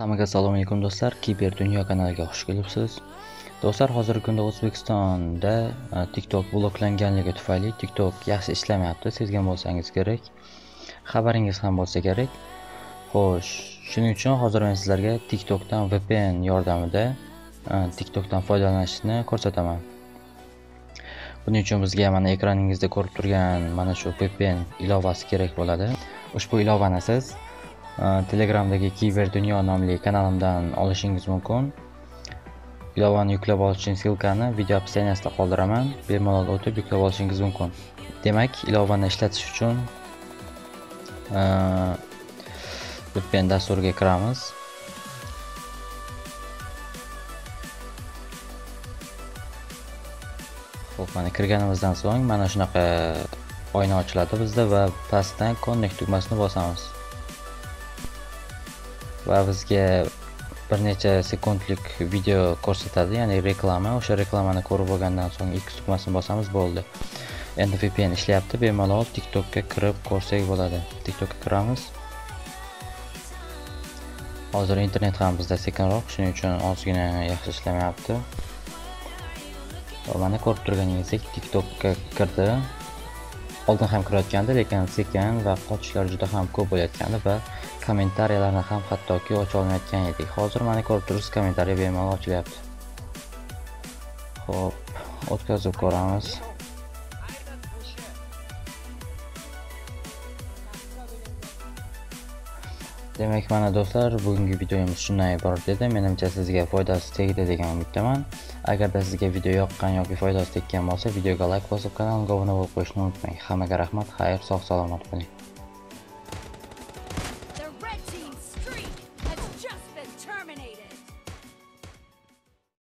Hammaga assalomu alaykum do'stlar. Kiber dunyo kanaliga xush kelibsiz. Do'stlar, hozirgi kunda O'zbekistonda e, TikTok bloklanganligi tufayli TikTok yaxshi ishlamayapti. Sezgan bo'lsangiz kerak. Xabaringiz ham bo'lsa kerak. Xo'sh, shuning uchun hozir men sizlarga TikTokdan VPN yordamida e, TikTokdan foydalanishni ko'rsataman. Buning uchun bizga mana ekraningizda ko'rib turgan mana shu VPN ilovasi kerak bo'ladi. Ushbu ilovani siz telegramdagi kiber dunyo nomli kanalimdan olishingiz mumkin. Ilovani yuklab olish uchun ssilkani video opsiyaniyasida qoldiraman. Bemalol o'tib yuklab olishingiz mumkin. Demak ilovani ishlatish uchun vpn dasturiga kiramiz. Ho'p mana kirganimizdan so'ng mana shunaqa oyna ochiladi bizda va pastdan connect tugmasini bosamiz. Va bizga bir necha sekundlik video ko'rsatadi ya'ni reklama. O'sha reklamani ko'rib bo'lgandan so'ng x tugmasini bosamiz bo'ldi. Endi vpn ishlayapti bemalol tiktokka kirib ko'rsak bo'ladi. Tiktokka kiramiz. Hozir internet ham bizda sekinroq shuning uchun ozgina yaxshi ishlamayapti. Va mana ko'rib turganingizdek tiktokka kirdi. Oldin ham kirayotgandi lekin sekin va qochishlar juda ham ko'p bo'layotgandi va kommentariyalarni ham hattoki ocha olmayotgan edik. Hozir mana ko'rib turibsiz kommentariya bemalol ochilyapti. Ho'p o'tkazib ko'ramiz. Demak mana do'stlar bugungi videomiz shundan iborat edi. Menimcha sizga foydasi tegdi degan umiddaman. Agarda sizga video yoqqan yoki foydasi tekkan bo'lsa videoga layk bosib kanalga obuna bo'lib qo'yishni unutmang. Hammaga rahmat xayr sog' salomat bo'ling.